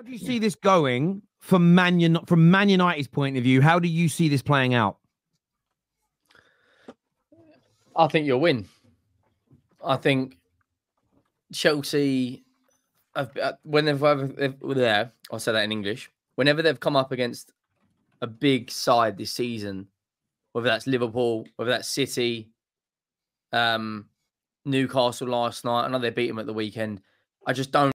How do you see this going from Man United, from Man United's point of view? How do you see this playing out? I think you'll win. I think Chelsea, have, uh, whenever they've, there, I'll say that in English. Whenever they've come up against a big side this season, whether that's Liverpool, whether that's City, um, Newcastle last night. I know they beat them at the weekend. I just don't.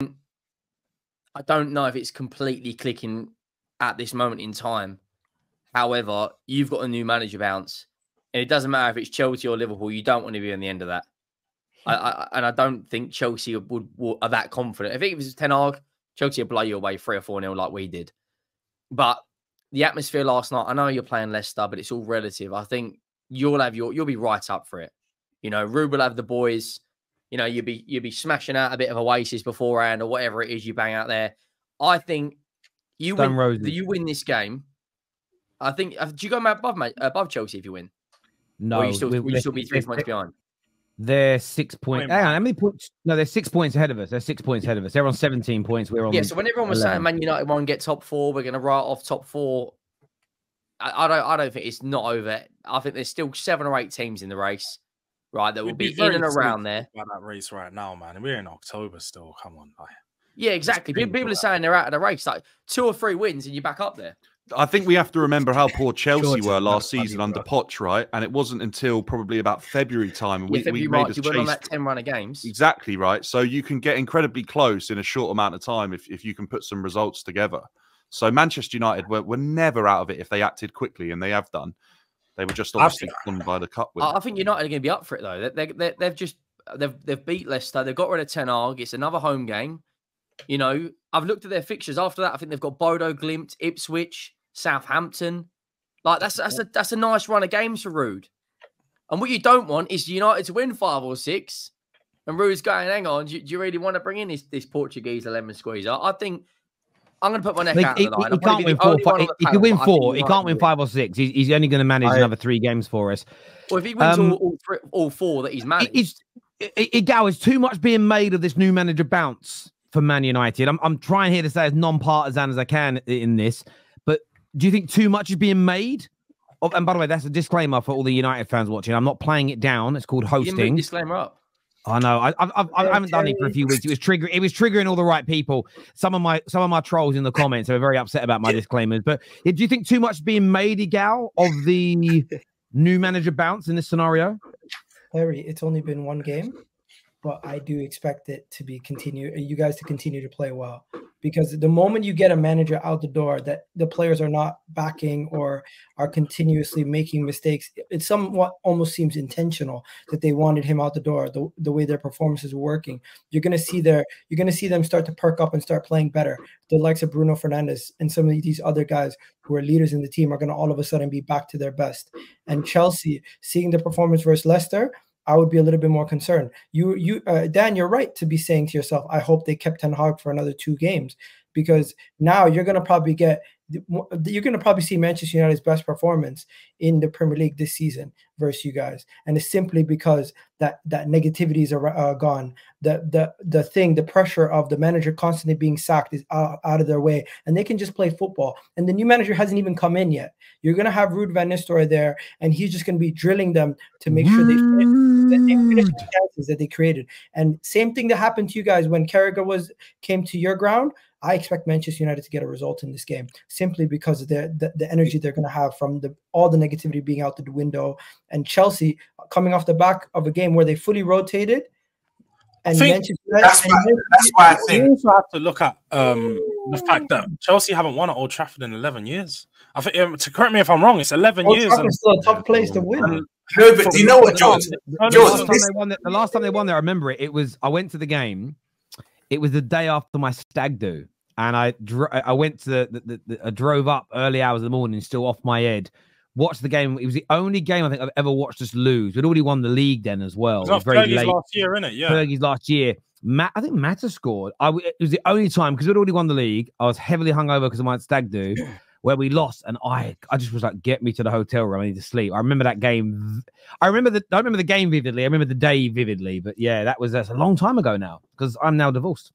I don't know if it's completely clicking at this moment in time. However, you've got a new manager bounce, and it doesn't matter if it's Chelsea or Liverpool. You don't want to be on the end of that. I, I, and I don't think Chelsea would, would, are that confident. I think if it was Ten Hag, Chelsea would blow you away three or four nil like we did. But the atmosphere last night, I know you're playing Leicester, but it's all relative. I think you'll have your you'll be right up for it. You know, Rube will have the boys. You know, you'll be you'll be smashing out a bit of Oasis beforehand or whatever it is you bang out there. I think you Stone win. Roses. You win this game. I think. Uh, do you go above above Chelsea if you win? No, or you still, will you still be three points behind? They're six points. Hang on, how many points? No, they're six points ahead of us. They're six points ahead of us. They're on 17 points. We're on. Yeah, so when everyone was 11. saying Man United won't get top four, we're going to write off top four. I, I, don't. I don't think it's not over. I think there's still seven or eight teams in the race, right? That will be, be in and around there. About that race right now, man. We're in October still. Come on, like, yeah, exactly. People are saying they're out of the race. Like two or three wins, and you're back up there. I think we have to remember how poor Chelsea were last season under Poch, right? And it wasn't until probably about February time yeah, we, February, we made March, a chase. on that 10 run of games. Exactly, right? So you can get incredibly close in a short amount of time if, if you can put some results together. So Manchester United were, were never out of it if they acted quickly, and they have done. They were just obviously won by the cup. I think United are going to be up for it, though. They, they, they, have just they've, they've beat Leicester. They've got rid of Ten Hag. It's another home game. You know, I've looked at their fixtures. After that, I think they've got Bodo, Glimt, Ipswich, Southampton. Like that's that's a that's a nice run of games for Ruud. And what you don't want is United to win five or six. And Ruud's going, hang on, do you, do you really want to bring in this, this Portuguese lemon squeezer? I think I'm going to put my neck like, out. He, he, he can't win four. Five, he, can win four. He can't win five or six. He's, he's only going to manage I, another three games for us. Well, if he wins um, all, all, three, all, four that he's managed, it's, it, it, it's too much being made of this new manager bounce for Man United. I'm, I'm trying here to say as non-partisan as I can in this but do you think too much is being made? Oh, and by the way, that's a disclaimer for all the United fans watching. I'm not playing it down. It's called hosting. disclaimer up. I know. I, I, I, I haven't done it for a few weeks. It was triggering. It was triggering all the right people. Some of my some of my trolls in the comments are very upset about my disclaimers. But do you think too much being made, Igal, of the new manager bounce in this scenario? Larry, it's only been one game, but I do expect it to be continue. Uh, you guys to continue to play well. Because the moment you get a manager out the door that the players are not backing or are continuously making mistakes it somewhat almost seems intentional that they wanted him out the door the, the way their performances were working. You're going to see their you're going to see them start to perk up and start playing better. The likes of bruno Fernandes and some of these other guys who are leaders in the team are going to all of a sudden be back to their best. And chelsea seeing the performance versus leicester I would be a little bit more concerned. You, you, uh, Dan, you're right to be saying to yourself, I hope they kept Ten Hag for another two games because now you're going to probably get you're going to probably see Manchester United's best performance in the Premier League this season versus you guys, and it's simply because that that negativity is uh, gone. The the the thing, the pressure of the manager constantly being sacked is out, out of their way, and they can just play football. And the new manager hasn't even come in yet. You're going to have Ruud van Nistelrooy there, and he's just going to be drilling them to make sure they finish, that they finish the chances that they created. And same thing that happened to you guys when Carragher was came to your ground. I expect Manchester United to get a result in this game simply because of the, the, the energy they're going to have from the all the negativity being out the window. And Chelsea coming off the back of a game where they fully rotated. And Manchester that's, and why, that's why I think you also have to look at um, the fact that Chelsea haven't won at Old Trafford in 11 years. I think um, to correct me if I'm wrong, it's 11 Old years. It's still a tough place to win. No, but do you know what, George? George, the last, time they the, the last time they won there, I remember it. It was I went to the game. It was the day after my stag do and I dr- I went to the, the, the, I drove up early hours of the morning, still off my head. Watched the game. It was the only game I think I've ever watched us lose. We'd already won the league then as well. It was, it was very late. last year, innit? Yeah, Fergie's last year. Matt, I think Mata scored. I it was the only time because we'd already won the league. I was heavily hungover because of my stag do, where we lost, and I I just was like, get me to the hotel room. I need to sleep. I remember that game. I remember the I remember the game vividly. I remember the day vividly. But yeah, that was that's a long time ago now because I'm now divorced.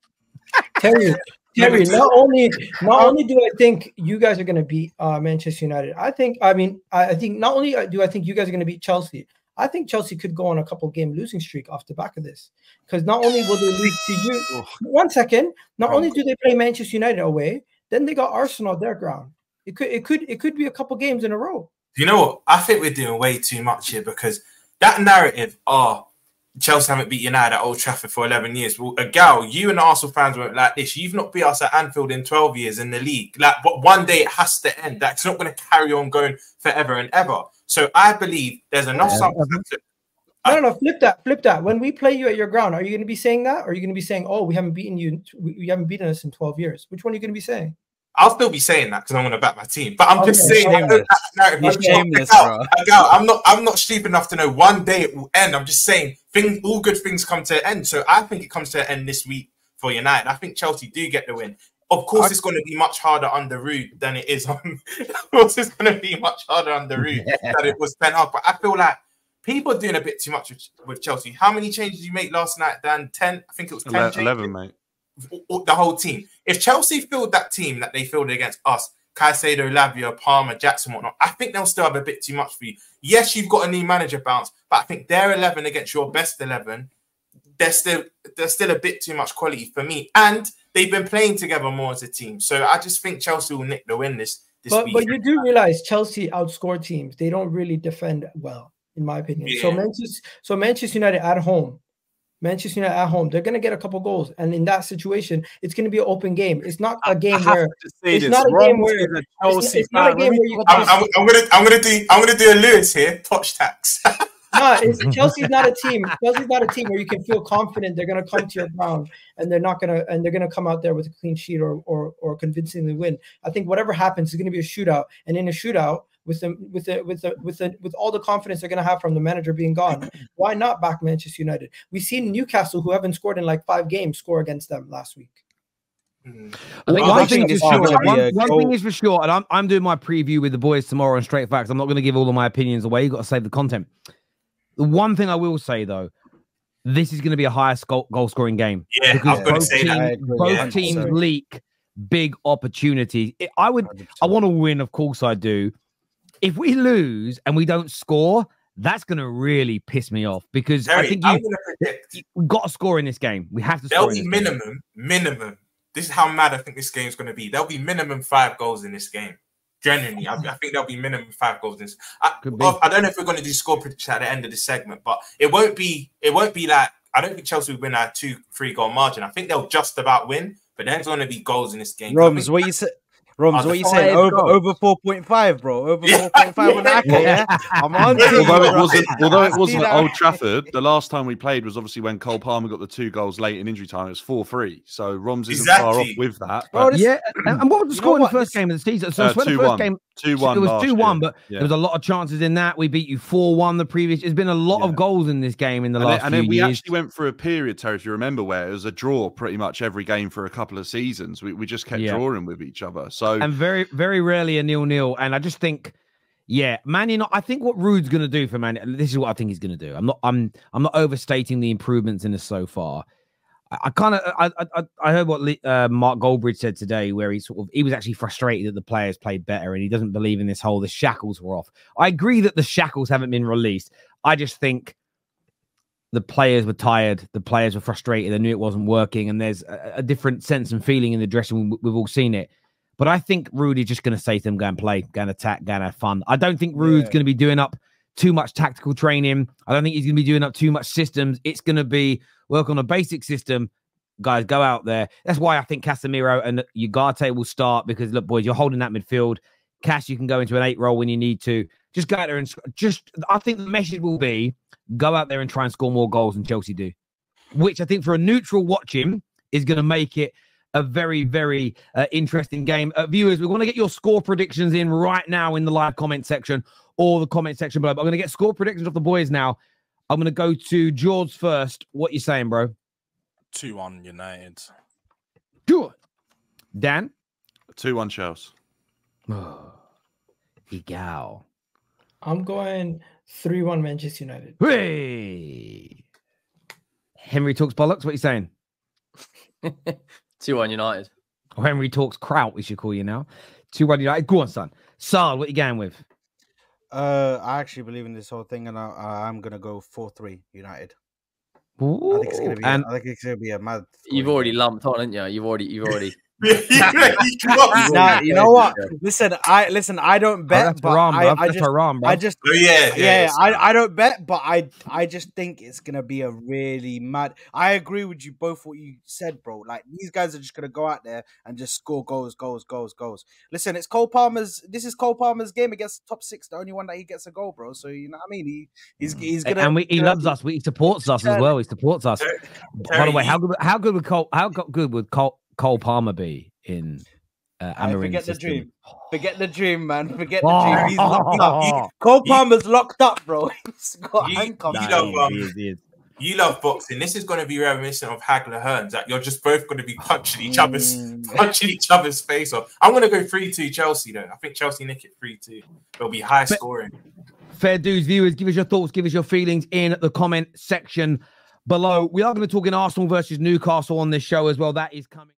Terry, Terry, not only not only do I think you guys are going to beat uh, Manchester United, I think I mean I, I think not only do I think you guys are going to beat Chelsea, I think Chelsea could go on a couple game losing streak off the back of this because not only will they lose to you. One second, not only do they play Manchester United away, then they got Arsenal their ground. It could it could it could be a couple games in a row. You know what? I think we're doing way too much here because that narrative, oh, Chelsea haven't beat United at Old Trafford for 11 years. Well, a gal, you and Arsenal fans won't like this. You've not beat us at Anfield in 12 years in the league. Like, but one day it has to end. That's not going to carry on going forever and ever. So I believe there's enough. Yeah. To, no, no, no, flip that, flip that. When we play you at your ground, are you going to be saying that? Or are you going to be saying, oh, we haven't beaten you, we haven't beaten us in 12 years? Which one are you going to be saying? I'll still be saying that because I'm going to back my team. But I'm okay, just saying, shameless. That, shameless, bro. I'm not, I'm not stupid enough to know one day it will end. I'm just saying, things, all good things come to an end. So I think it comes to an end this week for United. I think Chelsea do get the win. Of course, I, it's going to be much harder under Ruud than it is on. of course, it's going to be much harder under Ruud yeah. than it was Ten Hag. But I feel like people are doing a bit too much with, with, Chelsea. How many changes did you make last night, Dan? Ten. I think it was 10 11, 11 mate. The whole team. If Chelsea filled that team that they filled against us, Caicedo, Lavia, Palmer, Jackson, whatnot, I think they'll still have a bit too much for you. Yes, you've got a new manager bounce, but I think their eleven against your best eleven, they're still they're still a bit too much quality for me. And they've been playing together more as a team. So I just think Chelsea will nick the win this. this but week. but you do realize Chelsea outscore teams. They don't really defend well, in my opinion. Yeah. So Manchester so Manchester United at home. Manchester United at home, they're going to get a couple goals, and in that situation, it's going to be an open game. It's not a game where it's not a game where it's, it's not a game where you. I'm, I'm, I'm, gonna I'm gonna do I'm gonna do a Lewis here. Touch tax. no, Chelsea's not a team. Chelsea's not a team where you can feel confident they're going to come to your ground and they're not going to and they're going to come out there with a clean sheet or or or convincingly win. I think whatever happens is going to be a shootout, and in a shootout with the with the with the with the with all the confidence they're going to have from the manager being gone, why not back Manchester United? We've seen Newcastle, who haven't scored in like five games, score against them last week. Mm-hmm. one, thing is for sure, one, one thing is for sure, and I'm, I'm doing my preview with the boys tomorrow on Straight Facts. I'm not going to give all of my opinions away. You've got to save the content. The one thing I will say though, this is going to be a higher goal, goal scoring game. Yeah, because both, teams, both yeah, teams leak big opportunities. I would, 100%. I want to win, of course I do. If we lose and we don't score, that's going to really piss me off because Terry, I think you, have got to score in this game. We have to. There'll be minimum, game. minimum. This is how mad I think this game's going to be. There'll be minimum five goals in this game. Genuinely, I, I, think there'll be minimum five goals. In this. I, I don't know if we're going to do score prediction at the end of the segment, but it won't be. It won't be like I don't think Chelsea will win a two, three goal margin. I think they'll just about win, but there's going to be goals in this game. Roms, what you said? Roms, what you saying? Over over four point five, bro. Over four point five on Ake, yeah. I'm on. Although it wasn't, although it wasn't Old Trafford, the last time we played was obviously when Cole Palmer got the two goals late in injury time. It was four three. So Roms isn't exactly. far off with that. But... yeah, and, what was the score in the first game of the season? So uh, the first game, two one. It was two one, but yeah. there was a lot of chances in that. We beat you four one the previous. There's been a lot yeah. of goals in this game in the and last. Then, and then we years. actually went through a period, Terry, if you remember, where it was a draw pretty much every game for a couple of seasons. We we just kept yeah. drawing with each other. So and very very rarely a nil nil. And I just think, yeah, Man United. I think what Ruud's going to do for Man. This is what I think he's going to do. I'm not. I'm. I'm not overstating the improvements in this so far. I, kind of. I, I. I heard what uh, Mark Goldbridge said today, where he sort of he was actually frustrated that the players played better, and he doesn't believe in this whole the shackles were off. I agree that the shackles haven't been released. I just think the players were tired, the players were frustrated, they knew it wasn't working, and there's a, a different sense and feeling in the dressing room. We've all seen it. But I think Rudy's just going to say to them, go and play, go and attack, go and have fun. I don't think Rudy's yeah. going to be doing up too much tactical training. I don't think he's going to be doing up too much systems. It's going to be work on a basic system. Guys, go out there. That's why I think Casemiro and Ugarte will start because, look, boys, you're holding that midfield. Cash, you can go into an eight role when you need to. Just go out there and just, I think the message will be go out there and try and score more goals than Chelsea do, which I think for a neutral watching is going to make it a very, very uh, interesting game. Uh, viewers, we want to get your score predictions in right now in the live comment section or the comment section below. But I'm going to get score predictions off the boys now. I'm going to go to George first. What you saying, bro? 2 1 United. Good. Dan? 2 1 Chelsea. Oh, Egal. I'm going 3 1 Manchester United. Hey! Henry talks bollocks. What are you saying? 2 1 United. Or Henry talks kraut, we should call you now. 2 1 United. Go on, son. Sal, what you going with? Uh, I actually believe in this whole thing, and I, I'm gonna go four three United. Ooh, I think it's gonna be. And, I think it's gonna be a mad. You've already lumped on, haven't you? You've already. You've already. nah, you know what? Listen, I listen. I don't oh, bet, oh, but wrong, I, I, just, wrong, I just, oh, yeah, yeah, yeah I, I don't bet, but I, I just think it's gonna be a really mad. I agree with you both. What you said, bro. Like these guys are just gonna go out there and just score goals, goals, goals, goals. Listen, it's Cole Palmer's. This is Cole Palmer's game against top six. The only one that he gets a goal, bro. So you know what I mean. He, he's, mm. he's gonna, and we, he loves us. He supports us as well. He supports us. By the way, how good, how good would Cole? How good would Cole? Cole Palmer be in uh, forget system? the dream. Forget the dream, man. Forget the dream. He's locked up. He, Cole Palmer's locked up, bro. He's got handcuffs. You, love, um, you love boxing. This is going to be reminiscent of Hagler Hearns. That you're just both going to be punching each other's mm. punching each other's face off. I'm going to go three two Chelsea though. I think Chelsea nick it three two. It'll be high scoring. Fair dues, viewers. Give us your thoughts. Give us your feelings in the comment section below. We are going to talk in Arsenal versus Newcastle on this show as well. That is coming.